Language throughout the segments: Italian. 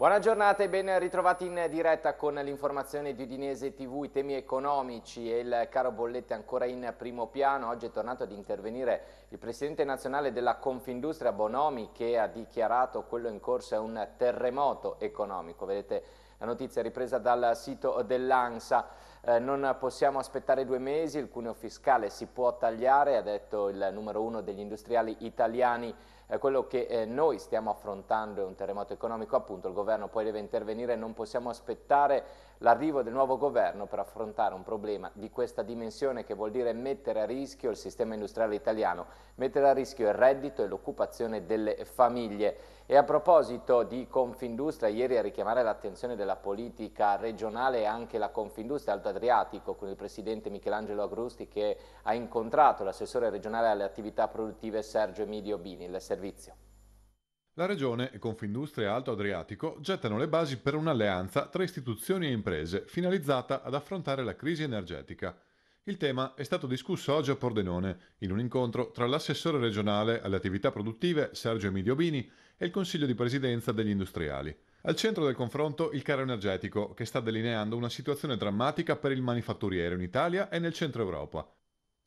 Buona giornata e ben ritrovati in diretta con l'informazione di Udinese TV, i temi economici e il caro bollette ancora in primo piano. Oggi è tornato ad intervenire il Presidente nazionale della Confindustria Bonomi che ha dichiarato quello in corso è un terremoto economico. Vedete la notizia ripresa dal sito dell'ANSA. Eh, non possiamo aspettare due mesi, il cuneo fiscale si può tagliare, ha detto il numero uno degli industriali italiani quello che eh, noi stiamo affrontando è un terremoto economico, appunto il governo poi deve intervenire, non possiamo aspettare l'arrivo del nuovo governo per affrontare un problema di questa dimensione che vuol dire mettere a rischio il sistema industriale italiano, mettere a rischio il reddito e l'occupazione delle famiglie. E a proposito di Confindustria, ieri a richiamare l'attenzione della politica regionale anche la Confindustria Alto Adriatico con il presidente Michelangelo Agrusti che ha incontrato l'assessore regionale alle attività produttive Sergio Emidio Bini, il servizio. La Regione e Confindustria Alto Adriatico gettano le basi per un'alleanza tra istituzioni e imprese finalizzata ad affrontare la crisi energetica. Il tema è stato discusso oggi a Pordenone, in un incontro tra l'assessore regionale alle attività produttive Sergio Emidio Bini e il Consiglio di Presidenza degli industriali. Al centro del confronto il caro energetico, che sta delineando una situazione drammatica per il manifatturiero in Italia e nel centro Europa,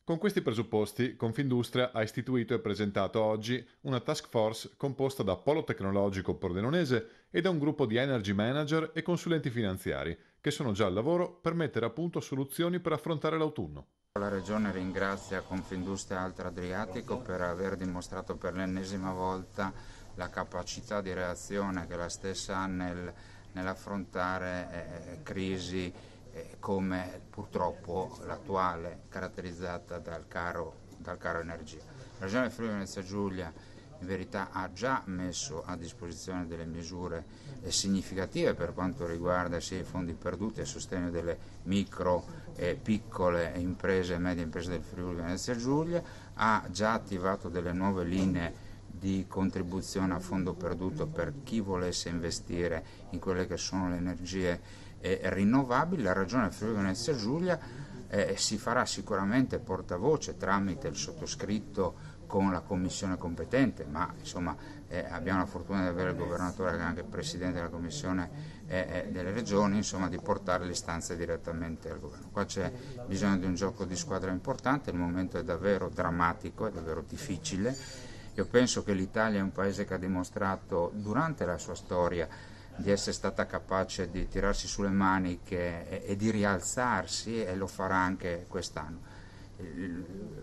con questi presupposti, Confindustria ha istituito e presentato oggi una task force composta da Polo Tecnologico Pordenonese e da un gruppo di energy manager e consulenti finanziari che sono già al lavoro per mettere a punto soluzioni per affrontare l'autunno. La Regione ringrazia Confindustria Alto Adriatico per aver dimostrato per l'ennesima volta la capacità di reazione che la stessa ha nel, nell'affrontare eh, crisi eh, come purtroppo l'attuale caratterizzata dal caro, dal caro energia. La Regione Friuli Venezia Giulia in verità ha già messo a disposizione delle misure eh, significative per quanto riguarda sia i fondi perduti a sostegno delle micro e piccole imprese e medie imprese del Friuli Venezia Giulia, ha già attivato delle nuove linee di contribuzione a fondo perduto per chi volesse investire in quelle che sono le energie eh, rinnovabili, la Regione Friuli Venezia Giulia eh, si farà sicuramente portavoce tramite il sottoscritto con la commissione competente, ma insomma eh, abbiamo la fortuna di avere il governatore che è anche presidente della commissione eh, eh, delle regioni, insomma di portare le istanze direttamente al governo. Qua c'è bisogno di un gioco di squadra importante, il momento è davvero drammatico, è davvero difficile. Io penso che l'Italia è un paese che ha dimostrato durante la sua storia di essere stata capace di tirarsi sulle maniche e, e di rialzarsi e lo farà anche quest'anno.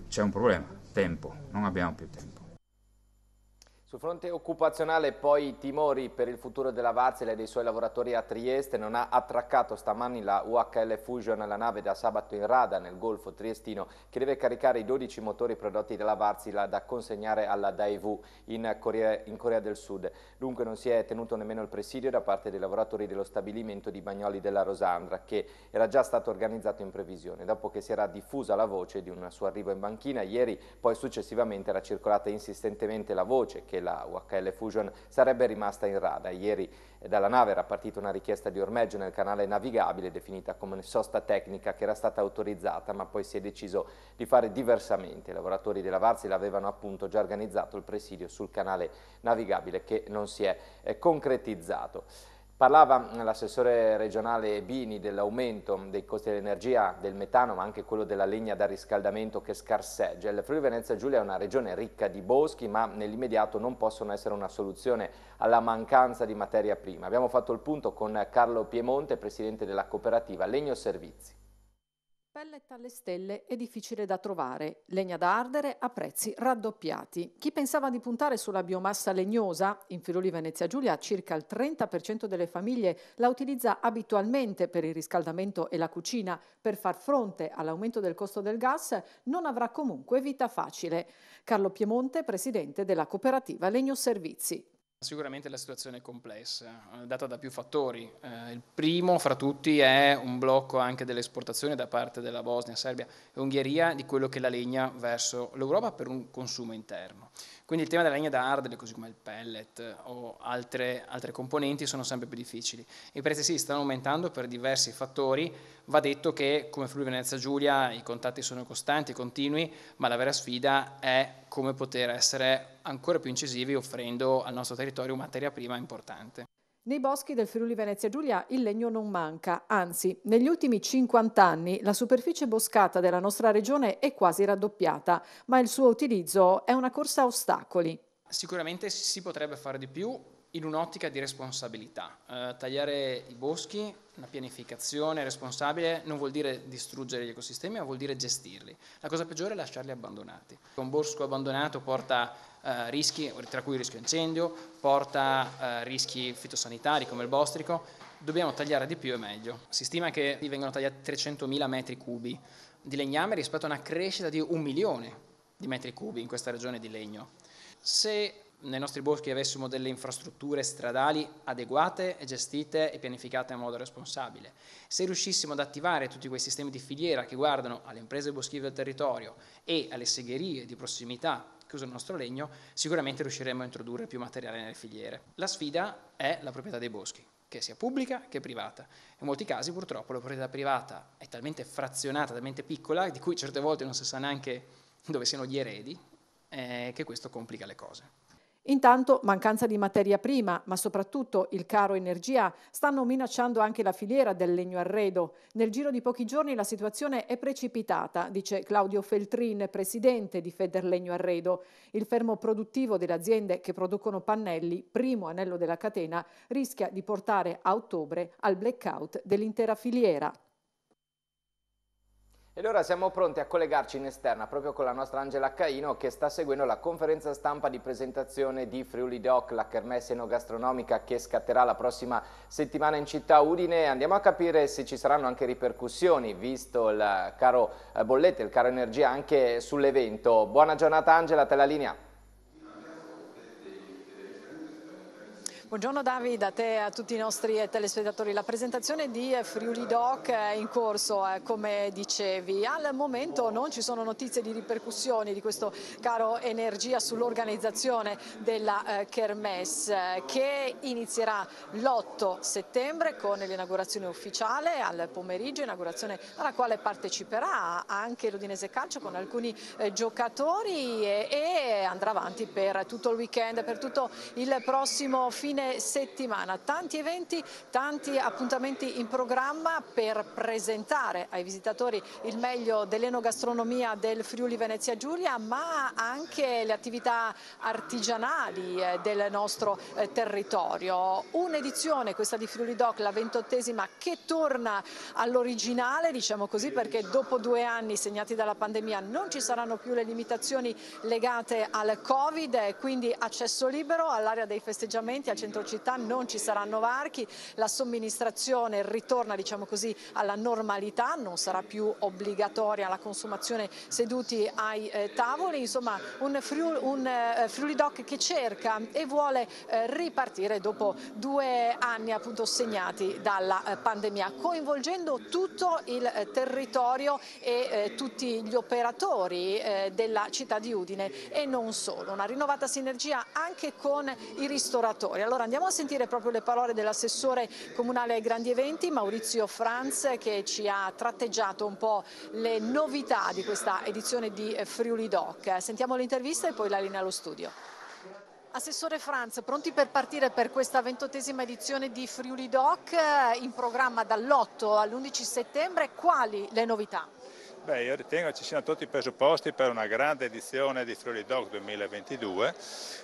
C'è un problema, tempo, non abbiamo più tempo. Sul fronte occupazionale poi timori per il futuro della Varzela e dei suoi lavoratori a Trieste non ha attraccato stamani la UHL Fusion, la nave da sabato in rada nel Golfo Triestino che deve caricare i 12 motori prodotti dalla Varzila da consegnare alla Daewoo in Corea, in Corea del Sud. Dunque non si è tenuto nemmeno il presidio da parte dei lavoratori dello stabilimento di Bagnoli della Rosandra che era già stato organizzato in previsione. Dopo che si era diffusa la voce di un suo arrivo in banchina, ieri poi successivamente era circolata insistentemente la voce che la UHL Fusion sarebbe rimasta in rada. Ieri dalla nave era partita una richiesta di ormeggio nel canale navigabile definita come sosta tecnica che era stata autorizzata ma poi si è deciso di fare diversamente. I lavoratori della Varzila avevano appunto già organizzato il presidio sul canale navigabile che non si è eh, concretizzato. Parlava l'assessore regionale Bini dell'aumento dei costi dell'energia, del metano, ma anche quello della legna da riscaldamento che scarseggia. Il Friuli Venezia Giulia è una regione ricca di boschi, ma nell'immediato non possono essere una soluzione alla mancanza di materia prima. Abbiamo fatto il punto con Carlo Piemonte, presidente della cooperativa Legno Servizi. Pellet alle stelle è difficile da trovare, legna da ardere a prezzi raddoppiati. Chi pensava di puntare sulla biomassa legnosa, in Friuli Venezia Giulia circa il 30% delle famiglie la utilizza abitualmente per il riscaldamento e la cucina, per far fronte all'aumento del costo del gas, non avrà comunque vita facile. Carlo Piemonte, presidente della cooperativa Legno Servizi. Sicuramente la situazione è complessa, eh, data da più fattori. Eh, il primo fra tutti è un blocco anche delle esportazioni da parte della Bosnia, Serbia e Ungheria di quello che è la legna verso l'Europa per un consumo interno. Quindi il tema della legna da ardere, così come il pellet o altre, altre componenti, sono sempre più difficili. I prezzi sì, stanno aumentando per diversi fattori. Va detto che come Friuli Venezia Giulia i contatti sono costanti, continui, ma la vera sfida è come poter essere ancora più incisivi offrendo al nostro territorio materia prima importante. Nei boschi del Friuli Venezia Giulia il legno non manca, anzi, negli ultimi 50 anni la superficie boscata della nostra regione è quasi raddoppiata, ma il suo utilizzo è una corsa a ostacoli. Sicuramente si potrebbe fare di più in un'ottica di responsabilità. Eh, tagliare i boschi, una pianificazione responsabile non vuol dire distruggere gli ecosistemi, ma vuol dire gestirli. La cosa peggiore è lasciarli abbandonati. Un bosco abbandonato porta eh, rischi, tra cui il rischio incendio, porta eh, rischi fitosanitari come il bostrico, dobbiamo tagliare di più e meglio. Si stima che vengono tagliati 300.000 metri cubi di legname rispetto a una crescita di un milione di metri cubi in questa regione di legno. Se nei nostri boschi avessimo delle infrastrutture stradali adeguate gestite e pianificate in modo responsabile. Se riuscissimo ad attivare tutti quei sistemi di filiera che guardano alle imprese boschive del territorio e alle segherie di prossimità che usano il nostro legno, sicuramente riusciremo a introdurre più materiale nelle filiere. La sfida è la proprietà dei boschi, che sia pubblica che privata. In molti casi purtroppo la proprietà privata è talmente frazionata, talmente piccola, di cui certe volte non si sa neanche dove siano gli eredi, eh, che questo complica le cose. Intanto mancanza di materia prima, ma soprattutto il caro energia, stanno minacciando anche la filiera del legno arredo. Nel giro di pochi giorni la situazione è precipitata, dice Claudio Feltrin, presidente di Federlegno Arredo. Il fermo produttivo delle aziende che producono pannelli, primo anello della catena, rischia di portare a ottobre al blackout dell'intera filiera. Ed ora siamo pronti a collegarci in esterna proprio con la nostra Angela Caino che sta seguendo la conferenza stampa di presentazione di Friuli Doc, la kermesse enogastronomica che scatterà la prossima settimana in città Udine. Andiamo a capire se ci saranno anche ripercussioni, visto il caro eh, bollette, il caro energia anche sull'evento. Buona giornata Angela, te la linea. Buongiorno Davide, a te e a tutti i nostri telespettatori. La presentazione di Friuli Doc è in corso, eh, come dicevi. Al momento non ci sono notizie di ripercussioni di questo caro energia sull'organizzazione della eh, Kermesse che inizierà l'8 settembre con l'inaugurazione ufficiale al pomeriggio, inaugurazione alla quale parteciperà anche l'Udinese Calcio con alcuni eh, giocatori e, e andrà avanti per tutto il weekend, per tutto il prossimo fine fine settimana. Tanti eventi, tanti appuntamenti in programma per presentare ai visitatori il meglio dell'enogastronomia del Friuli Venezia Giulia, ma anche le attività artigianali eh, del nostro eh, territorio. Un'edizione, questa di Friuli Doc, la ventottesima, che torna all'originale, diciamo così, perché dopo due anni segnati dalla pandemia non ci saranno più le limitazioni legate al Covid, quindi accesso libero all'area dei festeggiamenti, al centro centro città non ci saranno varchi, la somministrazione ritorna diciamo così, alla normalità, non sarà più obbligatoria la consumazione seduti ai eh, tavoli, insomma un, friul, un eh, Friuli Doc che cerca e vuole eh, ripartire dopo due anni appunto segnati dalla eh, pandemia, coinvolgendo tutto il eh, territorio e eh, tutti gli operatori della città di Udine. E non solo, una rinnovata sinergia anche con i ristoratori. Allora andiamo a sentire proprio le parole dell'assessore comunale ai grandi eventi Maurizio Franz che ci ha tratteggiato un po' le novità di questa edizione di Friuli Doc. Sentiamo l'intervista e poi la linea allo studio. Assessore Franz, pronti per partire per questa ventottesima edizione di Friuli Doc in programma dall'8 all'11 settembre, quali le novità? Beh, io ritengo che ci siano tutti i presupposti per una grande edizione di Friuli Doc 2022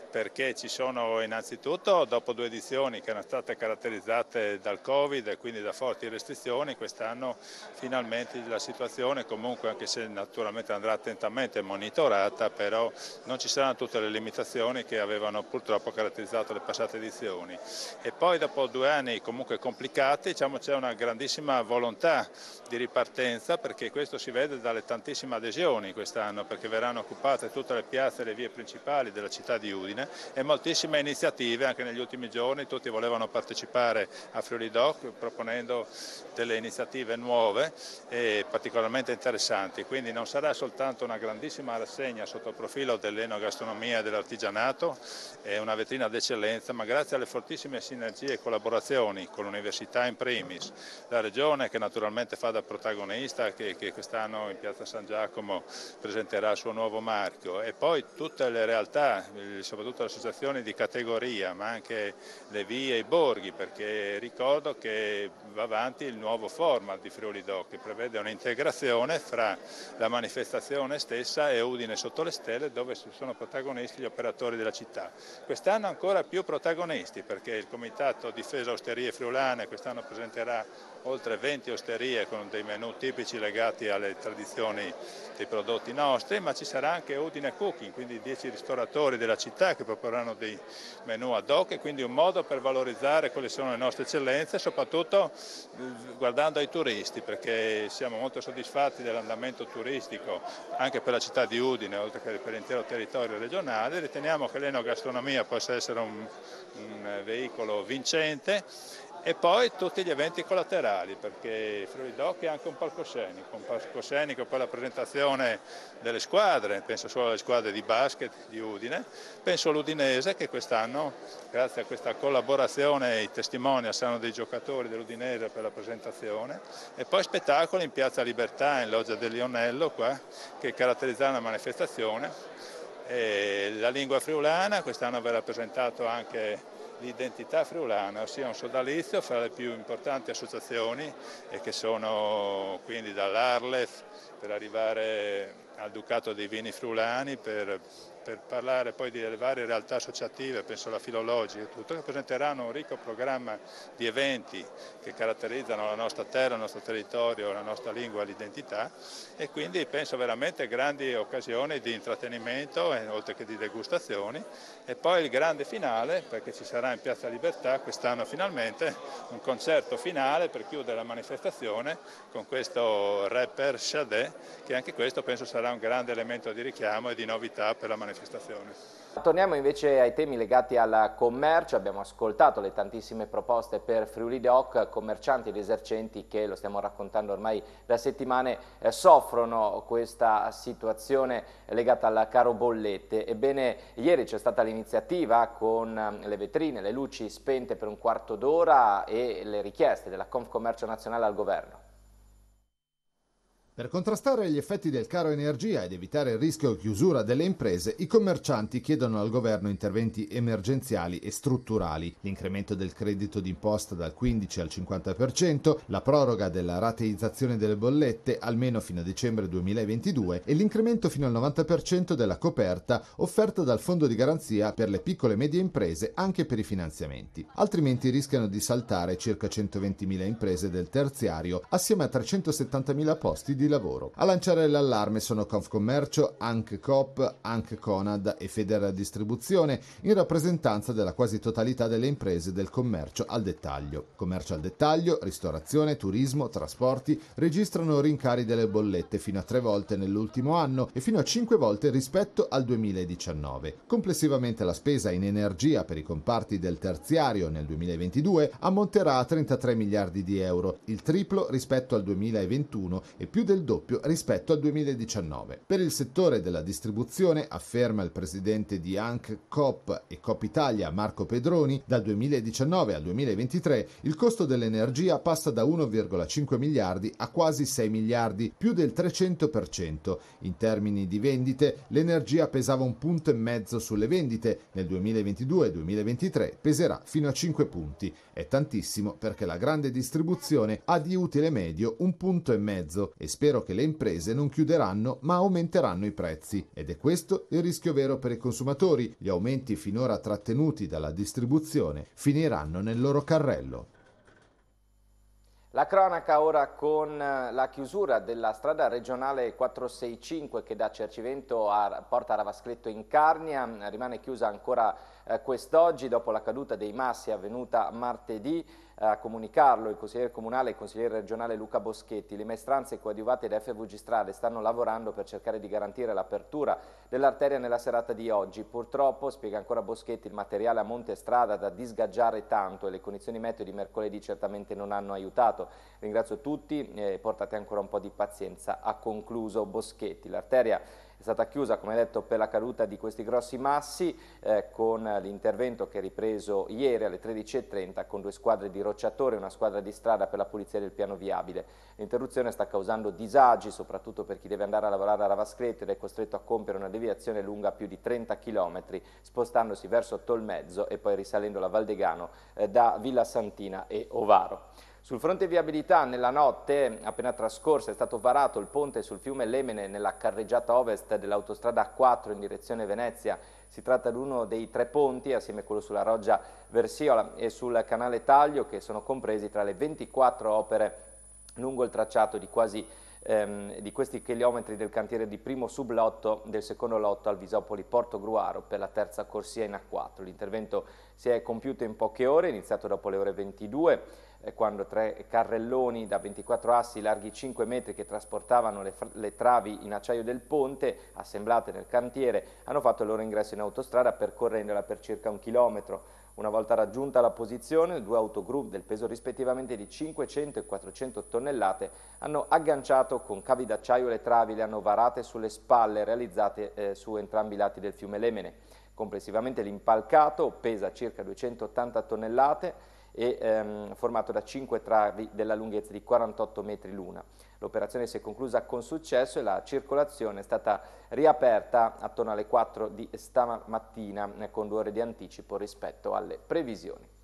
perché ci sono innanzitutto, dopo due edizioni che erano state caratterizzate dal Covid e quindi da forti restrizioni, quest'anno finalmente la situazione comunque, anche se naturalmente andrà attentamente monitorata, però non ci saranno tutte le limitazioni che avevano purtroppo caratterizzato le passate edizioni. E poi dopo due anni comunque complicati diciamo, c'è una grandissima volontà di ripartenza perché questo si vede dalle tantissime adesioni quest'anno perché verranno occupate tutte le piazze e le vie principali della città di Udine e moltissime iniziative anche negli ultimi giorni, tutti volevano partecipare a Friuli Doc proponendo delle iniziative nuove e particolarmente interessanti, quindi non sarà soltanto una grandissima rassegna sotto il profilo dell'enogastronomia e dell'artigianato, è una vetrina d'eccellenza, ma grazie alle fortissime sinergie e collaborazioni con l'università in primis, la regione che naturalmente fa da protagonista, che, che quest'anno in piazza San Giacomo presenterà il suo nuovo marchio e poi tutte le realtà, soprattutto le associazioni di categoria, ma anche le vie e i borghi, perché ricordo che va avanti il nuovo format di Friuli Doc che prevede un'integrazione fra la manifestazione stessa e Udine sotto le stelle dove sono protagonisti gli operatori della città. Quest'anno ancora più protagonisti perché il Comitato Difesa Osterie Friulane quest'anno presenterà oltre 20 osterie con dei menù tipici legati alle tradizioni dei prodotti nostri, ma ci sarà anche Udine Cooking, quindi 10 ristoratori della città che proporranno dei menù ad hoc e quindi un modo per valorizzare quelle sono le nostre eccellenze, soprattutto eh, guardando ai turisti, perché siamo molto soddisfatti dell'andamento turistico anche per la città di Udine, oltre che per l'intero territorio regionale. Riteniamo che l'enogastronomia possa essere un, un veicolo vincente e poi tutti gli eventi collaterali perché Friuli Doc è anche un palcoscenico, un palcoscenico per la presentazione delle squadre, penso solo alle squadre di basket di Udine, penso all'Udinese che quest'anno grazie a questa collaborazione i testimoni saranno dei giocatori dell'Udinese per la presentazione e poi spettacoli in Piazza Libertà in Loggia del Lionello qua, che caratterizzeranno la manifestazione. E la lingua friulana, quest'anno verrà presentato anche l'identità friulana, ossia un sodalizio fra le più importanti associazioni che sono quindi dall'Arles per arrivare al Ducato dei Vini Friulani per per parlare poi di varie realtà associative, penso alla filologica e tutto, che presenteranno un ricco programma di eventi che caratterizzano la nostra terra, il nostro territorio, la nostra lingua, l'identità e quindi penso veramente grandi occasioni di intrattenimento eh, oltre che di degustazioni. E poi il grande finale perché ci sarà in Piazza Libertà quest'anno finalmente un concerto finale per chiudere la manifestazione con questo rapper Sade che anche questo penso sarà un grande elemento di richiamo e di novità per la manifestazione manifestazione. Torniamo invece ai temi legati al commercio, abbiamo ascoltato le tantissime proposte per Friuli Doc, commercianti ed esercenti che, lo stiamo raccontando ormai da settimane, eh, soffrono questa situazione legata al caro bollette. Ebbene, ieri c'è stata l'iniziativa con eh, le vetrine, le luci spente per un quarto d'ora e le richieste della Confcommercio Nazionale al Governo. Per contrastare gli effetti del caro energia ed evitare il rischio chiusura delle imprese, i commercianti chiedono al governo interventi emergenziali e strutturali, l'incremento del credito d'imposta dal 15 al 50%, la proroga della rateizzazione delle bollette almeno fino a dicembre 2022 e l'incremento fino al 90% della coperta offerta dal fondo di garanzia per le piccole e medie imprese anche per i finanziamenti. Altrimenti rischiano di saltare circa 120.000 imprese del terziario assieme a 370.000 posti di di lavoro. A lanciare l'allarme sono Confcommercio, Anche Coop, Anche Conad e Federa Distribuzione in rappresentanza della quasi totalità delle imprese del commercio al dettaglio. Commercio al dettaglio, ristorazione, turismo, trasporti registrano rincari delle bollette fino a tre volte nell'ultimo anno e fino a cinque volte rispetto al 2019. Complessivamente la spesa in energia per i comparti del terziario nel 2022 ammonterà a 33 miliardi di euro, il triplo rispetto al 2021 e più del del doppio rispetto al 2019. Per il settore della distribuzione, afferma il presidente di ANC Coop e Coop Italia Marco Pedroni, dal 2019 al 2023 il costo dell'energia passa da 1,5 miliardi a quasi 6 miliardi, più del 300%. In termini di vendite, l'energia pesava un punto e mezzo sulle vendite, nel 2022-2023 peserà fino a 5 punti. È tantissimo perché la grande distribuzione ha di utile medio un punto e mezzo e spera spero che le imprese non chiuderanno ma aumenteranno i prezzi ed è questo il rischio vero per i consumatori. Gli aumenti finora trattenuti dalla distribuzione finiranno nel loro carrello. La cronaca ora con la chiusura della strada regionale 465 che da Cercivento a, porta Ravascletto in Carnia, rimane chiusa ancora eh, quest'oggi dopo la caduta dei massi avvenuta martedì a comunicarlo il consigliere comunale e il consigliere regionale Luca Boschetti. Le maestranze coadiuvate da FVG Strade stanno lavorando per cercare di garantire l'apertura dell'arteria nella serata di oggi. Purtroppo, spiega ancora Boschetti, il materiale a monte strada da disgaggiare tanto e le condizioni meteo di mercoledì certamente non hanno aiutato. Ringrazio tutti e portate ancora un po' di pazienza. Ha concluso Boschetti. L'arteria è stata chiusa come detto per la caduta di questi grossi massi eh, con l'intervento che è ripreso ieri alle 13.30 con due squadre di rocciatori e una squadra di strada per la pulizia del piano viabile. L'interruzione sta causando disagi soprattutto per chi deve andare a lavorare a Ravascreto ed è costretto a compiere una deviazione lunga più di 30 km spostandosi verso Tolmezzo e poi risalendo la Valdegano eh, da Villa Santina e Ovaro. Sul fronte viabilità nella notte appena trascorsa è stato varato il ponte sul fiume Lemene nella carreggiata ovest dell'autostrada A4 in direzione Venezia. Si tratta di uno dei tre ponti assieme a quello sulla Roggia Versiola e sul canale Taglio che sono compresi tra le 24 opere lungo il tracciato di quasi ehm, di questi chilometri del cantiere di primo sublotto del secondo lotto al Visopoli Porto Gruaro per la terza corsia in A4. L'intervento si è compiuto in poche ore, iniziato dopo le ore 22, eh, quando tre carrelloni da 24 assi larghi 5 metri che trasportavano le, le travi in acciaio del ponte, assemblate nel cantiere, hanno fatto il loro ingresso in autostrada percorrendola per circa un chilometro. Una volta raggiunta la posizione, due autogru del peso rispettivamente di 500 e 400 tonnellate hanno agganciato con cavi d'acciaio le travi, le hanno varate sulle spalle realizzate eh, su entrambi i lati del fiume Lemene. Complessivamente l'impalcato pesa circa 280 tonnellate e ehm, formato da 5 travi della lunghezza di 48 metri l'una. L'operazione si è conclusa con successo e la circolazione è stata riaperta attorno alle 4 di stamattina con due ore di anticipo rispetto alle previsioni.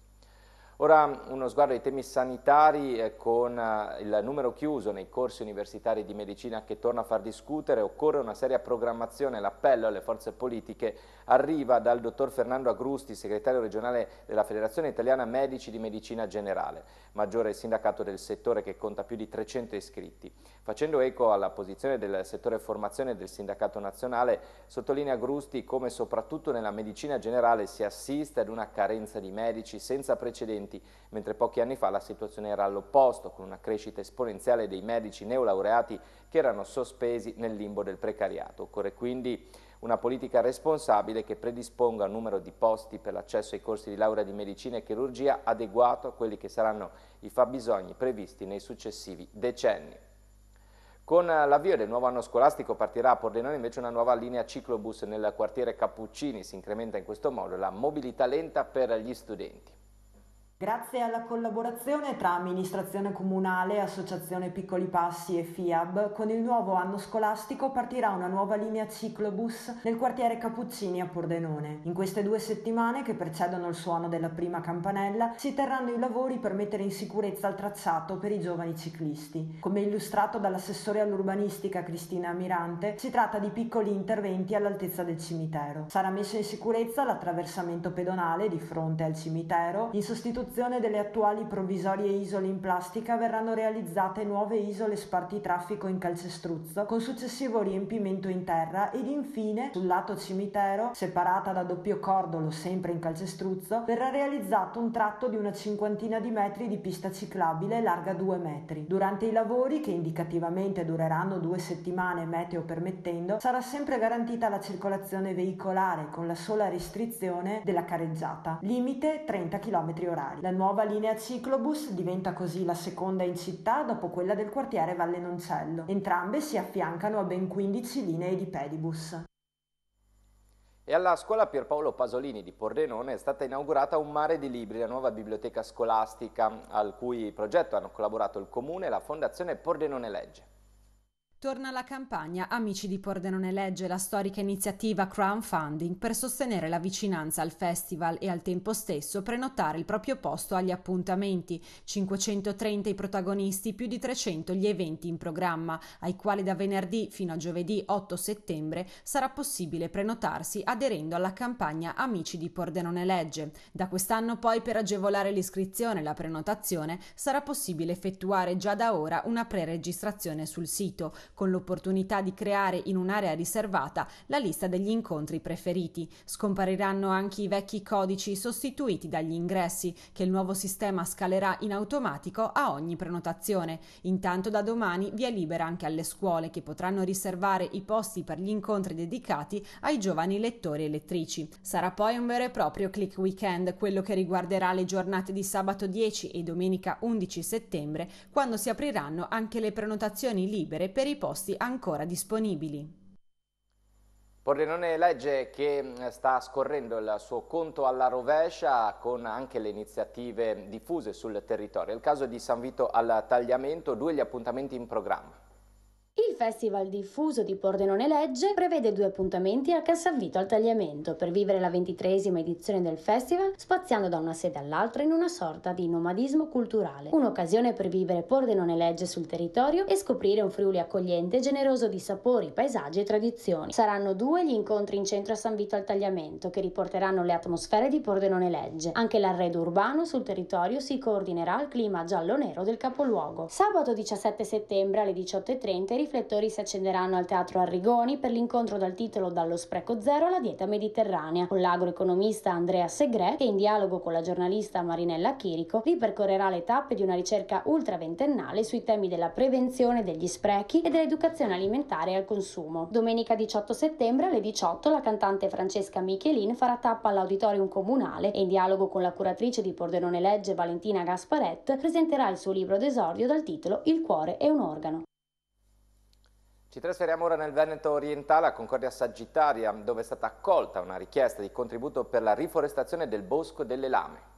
Ora uno sguardo ai temi sanitari eh, con eh, il numero chiuso nei corsi universitari di medicina che torna a far discutere, occorre una seria programmazione, l'appello alle forze politiche arriva dal dottor Fernando Agrusti, segretario regionale della Federazione Italiana Medici di Medicina Generale, maggiore sindacato del settore che conta più di 300 iscritti. Facendo eco alla posizione del settore formazione del sindacato nazionale, sottolinea Agrusti come soprattutto nella medicina generale si assiste ad una carenza di medici senza precedenti studenti, mentre pochi anni fa la situazione era all'opposto, con una crescita esponenziale dei medici neolaureati che erano sospesi nel limbo del precariato. Occorre quindi una politica responsabile che predisponga un numero di posti per l'accesso ai corsi di laurea di medicina e chirurgia adeguato a quelli che saranno i fabbisogni previsti nei successivi decenni. Con l'avvio del nuovo anno scolastico partirà a Pordenone invece una nuova linea ciclobus nel quartiere Cappuccini. Si incrementa in questo modo la mobilità lenta per gli studenti. Grazie alla collaborazione tra amministrazione comunale, associazione Piccoli Passi e FIAB, con il nuovo anno scolastico partirà una nuova linea ciclobus nel quartiere Cappuccini a Pordenone. In queste due settimane che precedono il suono della prima campanella si terranno i lavori per mettere in sicurezza il tracciato per i giovani ciclisti. Come illustrato dall'assessore all'urbanistica Cristina Amirante, si tratta di piccoli interventi all'altezza del cimitero. Sarà messo in sicurezza l'attraversamento pedonale di fronte al cimitero in sostituzione sostituzione delle attuali provvisorie isole in plastica verranno realizzate nuove isole spartitraffico in calcestruzzo con successivo riempimento in terra ed infine sul lato cimitero, separata da doppio cordolo sempre in calcestruzzo, verrà realizzato un tratto di una cinquantina di metri di pista ciclabile larga 2 metri. Durante i lavori, che indicativamente dureranno due settimane meteo permettendo, sarà sempre garantita la circolazione veicolare con la sola restrizione della careggiata, limite 30 km orari. La nuova linea ciclobus diventa così la seconda in città dopo quella del quartiere Valle Noncello. Entrambe si affiancano a ben 15 linee di pedibus. E alla scuola Pierpaolo Pasolini di Pordenone è stata inaugurata un mare di libri, la nuova biblioteca scolastica al cui progetto hanno collaborato il Comune e la Fondazione Pordenone Legge. Torna la campagna Amici di Pordenone Legge, la storica iniziativa crowdfunding per sostenere la vicinanza al festival e al tempo stesso prenotare il proprio posto agli appuntamenti. 530 i protagonisti, più di 300 gli eventi in programma, ai quali da venerdì fino a giovedì 8 settembre sarà possibile prenotarsi aderendo alla campagna Amici di Pordenone Legge. Da quest'anno poi per agevolare l'iscrizione e la prenotazione sarà possibile effettuare già da ora una pre-registrazione sul sito con l'opportunità di creare in un'area riservata la lista degli incontri preferiti. Scompariranno anche i vecchi codici sostituiti dagli ingressi, che il nuovo sistema scalerà in automatico a ogni prenotazione. Intanto da domani via libera anche alle scuole che potranno riservare i posti per gli incontri dedicati ai giovani lettori e lettrici. Sarà poi un vero e proprio click weekend, quello che riguarderà le giornate di sabato 10 e domenica 11 settembre, quando si apriranno anche le prenotazioni libere per i posti ancora disponibili. Pordenone legge che mm, sta scorrendo il suo conto alla rovescia con anche le iniziative diffuse sul territorio. Il caso di San Vito al Tagliamento, due gli appuntamenti in programma. Il Festival diffuso di Pordenone Legge prevede due appuntamenti al Cassavito al Tagliamento per vivere la ventitresima edizione del festival, spaziando da una sede all'altra in una sorta di nomadismo culturale. Un'occasione per vivere Pordenone Legge sul territorio e scoprire un Friuli accogliente e generoso di sapori, paesaggi e tradizioni. Saranno due gli incontri in centro a San Vito al Tagliamento che riporteranno le atmosfere di Pordenone Legge. Anche l'arredo urbano sul territorio si coordinerà al clima giallo-nero del capoluogo. Sabato 17 settembre alle 18.30 riflettori si accenderanno al Teatro Arrigoni per l'incontro dal titolo Dallo spreco zero alla dieta mediterranea, con l'agroeconomista Andrea Segre che in dialogo con la giornalista Marinella Chirico ripercorrerà le tappe di una ricerca ultraventennale sui temi della prevenzione degli sprechi e dell'educazione alimentare al consumo. Domenica 18 settembre alle 18 la cantante Francesca Michelin farà tappa all'auditorium comunale e in dialogo con la curatrice di Pordenone Legge Valentina Gasparet presenterà il suo libro d'esordio dal titolo Il cuore è un organo. Ci trasferiamo ora nel Veneto orientale a Concordia Sagittaria, dove è stata accolta una richiesta di contributo per la riforestazione del Bosco delle Lame.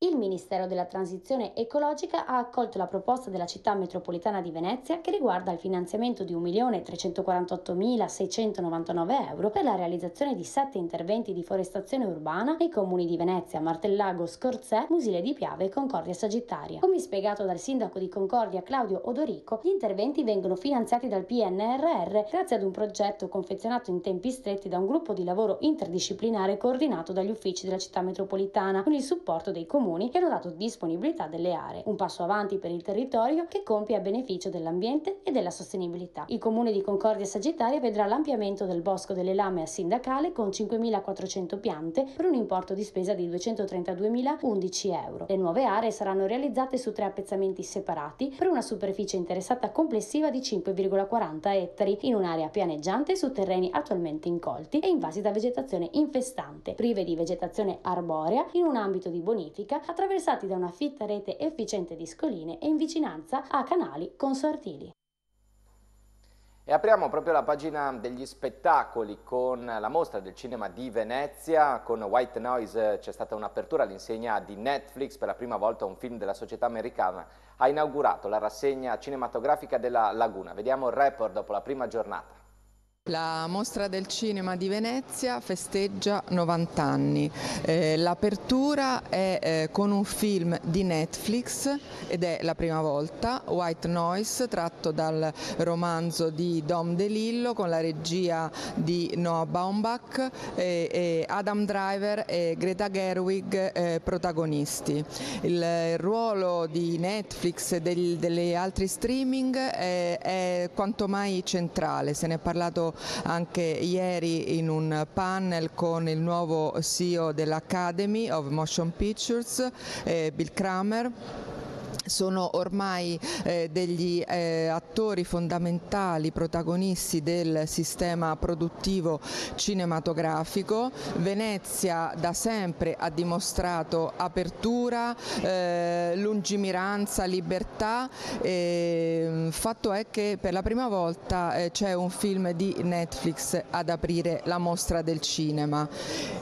Il Ministero della Transizione Ecologica ha accolto la proposta della città metropolitana di Venezia che riguarda il finanziamento di 1.348.699 euro per la realizzazione di sette interventi di forestazione urbana nei comuni di Venezia, Martellago, Scorzè, Musile di Piave e Concordia Sagittaria. Come spiegato dal sindaco di Concordia Claudio Odorico, gli interventi vengono finanziati dal PNRR grazie ad un progetto confezionato in tempi stretti da un gruppo di lavoro interdisciplinare coordinato dagli uffici della città metropolitana con il supporto dei comuni comuni che hanno dato disponibilità delle aree, un passo avanti per il territorio che compie a beneficio dell'ambiente e della sostenibilità. Il comune di Concordia Sagittaria vedrà l'ampliamento del bosco delle lame a sindacale con 5.400 piante per un importo di spesa di 232.011 euro. Le nuove aree saranno realizzate su tre appezzamenti separati per una superficie interessata complessiva di 5,40 ettari in un'area pianeggiante su terreni attualmente incolti e invasi da vegetazione infestante, prive di vegetazione arborea in un ambito di bonifica attraversati da una fitta rete efficiente di scoline e in vicinanza a canali consortili. E apriamo proprio la pagina degli spettacoli con la mostra del cinema di Venezia, con White Noise c'è stata un'apertura all'insegna di Netflix, per la prima volta un film della società americana ha inaugurato la rassegna cinematografica della Laguna. Vediamo il report dopo la prima giornata. La mostra del cinema di Venezia festeggia 90 anni. Eh, L'apertura è eh, con un film di Netflix ed è la prima volta, White Noise, tratto dal romanzo di Dom DeLillo con la regia di Noah Baumbach, eh, e Adam Driver e Greta Gerwig eh, protagonisti. Il, il, ruolo di Netflix e degli altri streaming è, è quanto mai centrale, se ne è parlato anche ieri in un panel con il nuovo CEO dell'Academy of Motion Pictures, eh, Bill Kramer sono ormai eh, degli eh, attori fondamentali, protagonisti del sistema produttivo cinematografico. Venezia da sempre ha dimostrato apertura, eh, lungimiranza, libertà. E, fatto è che per la prima volta eh, c'è un film di Netflix ad aprire la mostra del cinema.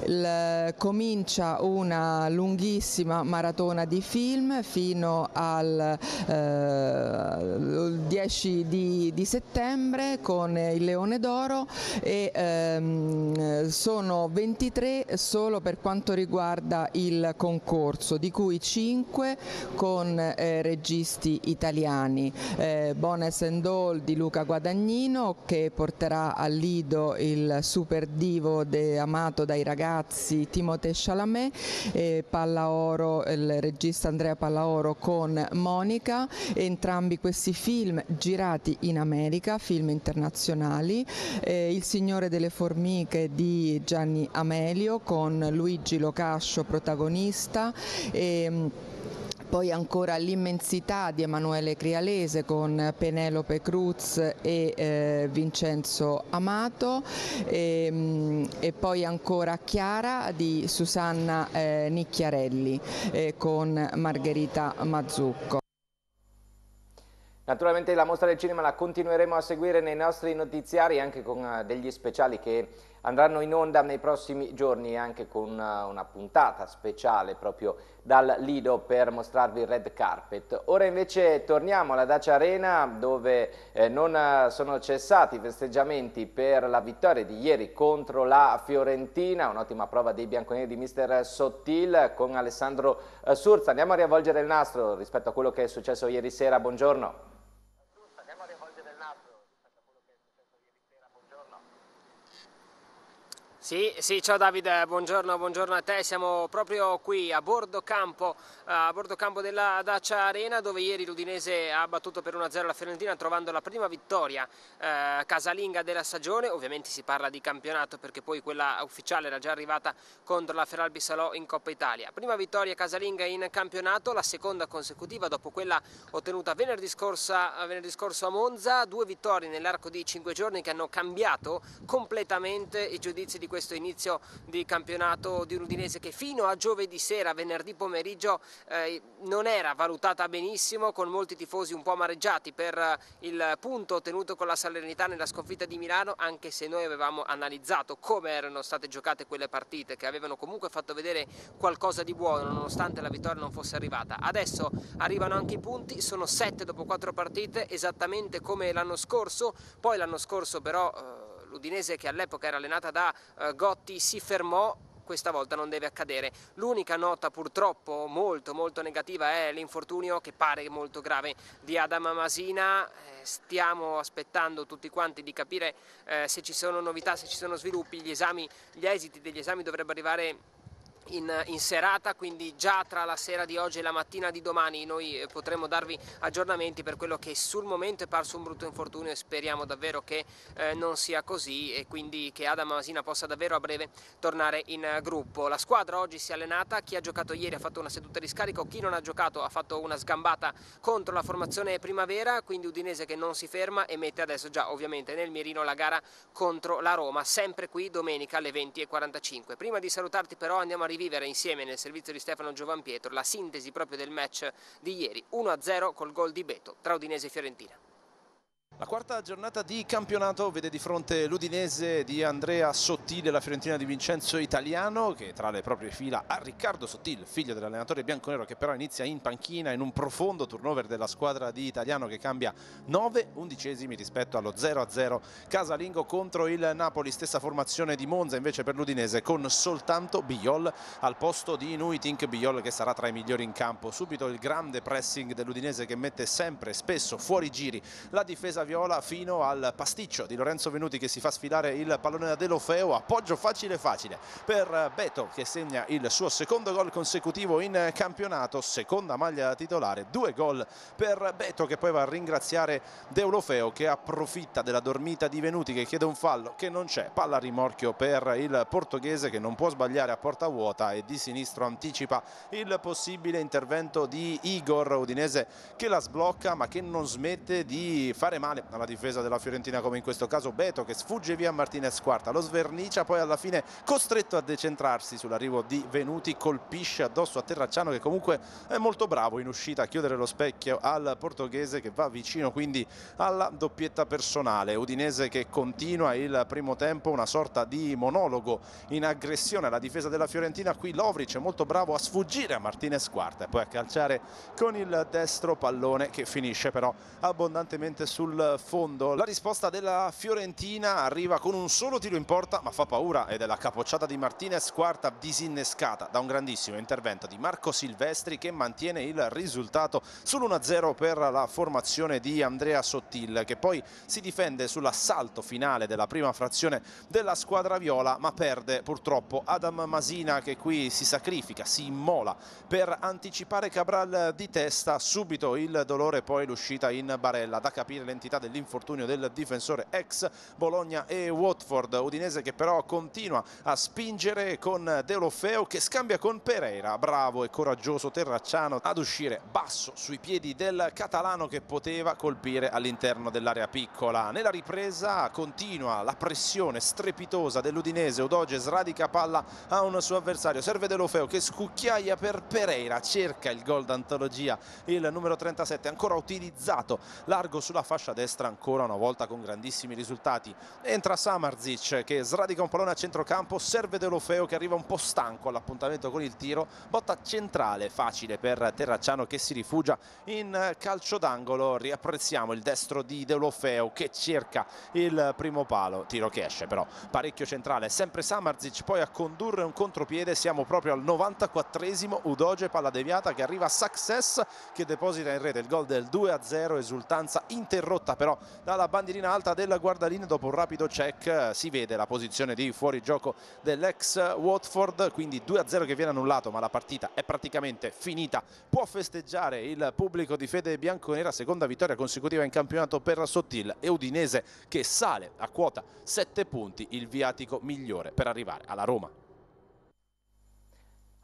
Il, comincia una lunghissima maratona di film fino a al eh, 10 di, di, settembre con il Leone d'Oro e ehm, sono 23 solo per quanto riguarda il concorso, di cui 5 con eh, registi italiani. Eh, Bones and All di Luca Guadagnino che porterà al Lido il super divo de, amato dai ragazzi Timothée Chalamet e Pallaoro, il regista Andrea Pallaoro con Monica, entrambi questi film girati in America, film internazionali, eh, Il Signore delle Formiche di Gianni Amelio con Luigi Locascio protagonista. E, poi ancora l'immensità di Emanuele Crialese con Penelope Cruz e eh, Vincenzo Amato e, ehm, e, poi ancora Chiara di Susanna eh, Nicchiarelli eh, con Margherita Mazzucco. Naturalmente la mostra del cinema la continueremo a seguire nei nostri notiziari anche con eh, degli speciali che andranno in onda nei prossimi giorni anche con una, una, puntata speciale proprio dal Lido per mostrarvi il red carpet. Ora invece torniamo alla Dacia Arena dove eh, non eh, sono cessati i festeggiamenti per la vittoria di ieri contro la Fiorentina, un'ottima prova dei bianconeri di mister Sottil con Alessandro eh, Surza. Andiamo a riavvolgere il nastro rispetto a quello che è successo ieri sera. Buongiorno. Sì, sì, ciao Davide, buongiorno, buongiorno, a te, siamo proprio qui a bordo campo, a bordo campo della Dacia Arena dove ieri l'Udinese ha battuto per 1-0 la Fiorentina trovando la prima vittoria eh, casalinga della stagione, ovviamente si parla di campionato perché poi quella ufficiale era già arrivata contro la Feralbi Salò in Coppa Italia. Prima vittoria casalinga in campionato, la seconda consecutiva dopo quella ottenuta venerdì, scorsa, venerdì scorso a Monza, due vittorie nell'arco di cinque giorni che hanno cambiato completamente i giudizi di questo inizio di campionato di Udinese che fino a giovedì sera, venerdì pomeriggio eh, non era valutata benissimo con molti tifosi un po' amareggiati per eh, il punto ottenuto con la Salernità nella sconfitta di Milano anche se noi avevamo analizzato come erano state giocate quelle partite che avevano comunque fatto vedere qualcosa di buono nonostante la vittoria non fosse arrivata. Adesso arrivano anche i punti, sono sette dopo quattro partite esattamente come l'anno scorso, poi l'anno scorso però eh, l'Udinese che all'epoca era allenata da eh, Gotti si fermò questa volta non deve accadere. L'unica nota purtroppo molto molto negativa è l'infortunio che pare molto grave di Adam Masina, eh, stiamo aspettando tutti quanti di capire eh, se ci sono novità, se ci sono sviluppi, gli, esami, gli esiti degli esami dovrebbero arrivare in, in, serata, quindi già tra la sera di oggi e la mattina di domani noi eh, potremo darvi aggiornamenti per quello che sul momento è parso un brutto infortunio e speriamo davvero che eh, non sia così e quindi che Adam Masina possa davvero a breve tornare in uh, gruppo. La squadra oggi si è allenata, chi ha giocato ieri ha fatto una seduta di scarico, chi non ha giocato ha fatto una sgambata contro la formazione primavera, quindi Udinese che non si ferma e mette adesso già ovviamente nel mirino la gara contro la Roma, sempre qui domenica alle 20.45. Prima di salutarti però andiamo a rivivere insieme nel servizio di Stefano Giovanpietro la sintesi proprio del match di ieri, 1-0 col gol di Beto tra Udinese e Fiorentina. La quarta giornata di campionato vede di fronte l'Udinese di Andrea Sottile, la Fiorentina di Vincenzo Italiano che tra le proprie fila ha Riccardo Sottile, figlio dell'allenatore bianconero che però inizia in panchina in un profondo turnover della squadra di Italiano che cambia 9 undicesimi rispetto allo 0-0 casalingo contro il Napoli, stessa formazione di Monza invece per l'Udinese con soltanto Biol al posto di Nuitink, Biol che sarà tra i migliori in campo. Subito il grande pressing dell'Udinese che mette sempre, spesso fuori giri la difesa Viola fino al pasticcio di Lorenzo Venuti che si fa sfilare il pallone da Delofeo, appoggio facile facile per Beto che segna il suo secondo gol consecutivo in campionato, seconda maglia titolare, due gol per Beto che poi va a ringraziare Deulofeo che approfitta della dormita di Venuti che chiede un fallo che non c'è, palla a rimorchio per il portoghese che non può sbagliare a porta vuota e di sinistro anticipa il possibile intervento di Igor Udinese che la sblocca ma che non smette di fare male male alla difesa della Fiorentina come in questo caso Beto che sfugge via Martinez quarta, lo svernicia poi alla fine costretto a decentrarsi sull'arrivo di Venuti, colpisce addosso a Terracciano che comunque è molto bravo in uscita a chiudere lo specchio al portoghese che va vicino quindi alla doppietta personale, Udinese che continua il primo tempo una sorta di monologo in aggressione alla difesa della Fiorentina, qui Lovric è molto bravo a sfuggire a Martinez quarta e poi a calciare con il destro pallone che finisce però abbondantemente sul fondo. La risposta della Fiorentina arriva con un solo tiro in porta ma fa paura ed è la capocciata di Martinez, quarta disinnescata da un grandissimo intervento di Marco Silvestri che mantiene il risultato sull'1-0 per la formazione di Andrea Sottil che poi si difende sull'assalto finale della prima frazione della squadra viola ma perde purtroppo. Adam Masina che qui si sacrifica, si immola per anticipare Cabral di testa, subito il dolore poi l'uscita in barella, da capire l'entità l'entità dell'infortunio del difensore ex Bologna e Watford. Udinese che però continua a spingere con Deulofeo che scambia con Pereira, bravo e coraggioso Terracciano ad uscire basso sui piedi del catalano che poteva colpire all'interno dell'area piccola. Nella ripresa continua la pressione strepitosa dell'Udinese, Udoge sradica palla a un suo avversario, serve Deulofeo che scucchiaia per Pereira, cerca il gol d'antologia, il numero 37 ancora utilizzato largo sulla fascia destra ancora una volta con grandissimi risultati. Entra Samarzic che sradica un pallone a centrocampo, serve Deulofeo che arriva un po' stanco all'appuntamento con il tiro, botta centrale facile per Terracciano che si rifugia in calcio d'angolo, riapprezziamo il destro di Deulofeo che cerca il primo palo, tiro che esce però parecchio centrale, sempre Samarzic poi a condurre un contropiede, siamo proprio al 94esimo, Udoge palla deviata che arriva a Success che deposita in rete il gol del 2-0, esultanza interrotta però dalla bandierina alta del guardalino dopo un rapido check, si vede la posizione di fuorigioco dell'ex Watford, quindi 2-0 che viene annullato ma la partita è praticamente finita, può festeggiare il pubblico di Fede Bianconera, seconda vittoria consecutiva in campionato per Sottil. E Udinese che sale a quota 7 punti, il viatico migliore per arrivare alla Roma.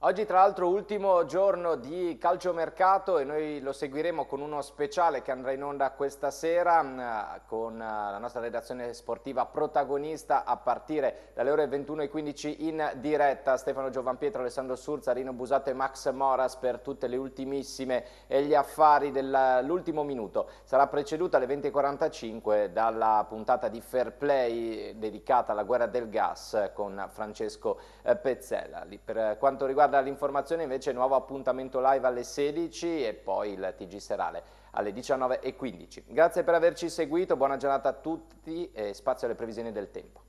Oggi tra l'altro ultimo giorno di calciomercato e noi lo seguiremo con uno speciale che andrà in onda questa sera mm, con eh, la nostra redazione sportiva protagonista a partire dalle ore 21.15 in diretta Stefano Giovanpietro, Alessandro Surza, Rino Busato e Max Moras per tutte le ultimissime e gli affari dell'ultimo minuto. Sarà preceduta alle 20.45 dalla puntata di Fair Play dedicata alla guerra del gas con Francesco eh, Pezzella. Per quanto riguarda l'informazione invece nuovo appuntamento live alle 16 e poi il TG Serale alle 19.15. Grazie per averci seguito, buona giornata a tutti e spazio alle previsioni del tempo.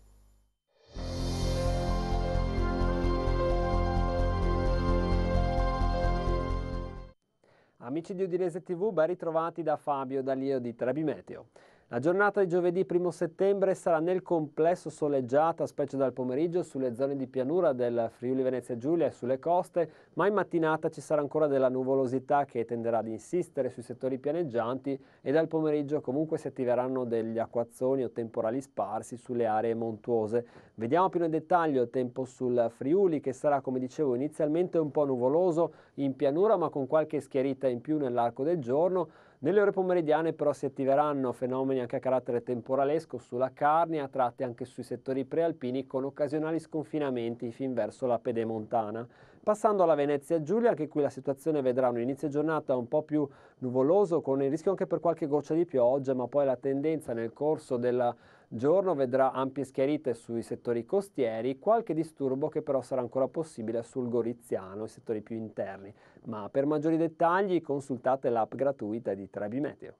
Amici di Udinese TV, ben ritrovati da Fabio Dalio di Trebi Meteo. La giornata di giovedì 1 settembre sarà nel complesso soleggiata, specie dal pomeriggio, sulle zone di pianura del Friuli Venezia Giulia e sulle coste, ma in mattinata ci sarà ancora della nuvolosità che tenderà ad insistere sui settori pianeggianti e dal pomeriggio comunque si attiveranno degli acquazzoni o temporali sparsi sulle aree montuose. Vediamo più nel dettaglio il tempo sul Friuli che sarà, come dicevo, inizialmente un po' nuvoloso in pianura ma con qualche schierita in più nell'arco del giorno, nelle ore pomeridiane però si attiveranno fenomeni anche a carattere temporalesco sulla carne, a tratti anche sui settori prealpini con occasionali sconfinamenti fin verso la pedemontana. Passando alla Venezia Giulia, anche qui la situazione vedrà un inizio giornata un po' più nuvoloso, con il rischio anche per qualche goccia di pioggia, ma poi la tendenza nel corso del giorno vedrà ampie schiarite sui settori costieri, qualche disturbo che però sarà ancora possibile sul Goriziano, i settori più interni. Ma per maggiori dettagli consultate l'app gratuita di Trebi Meteo.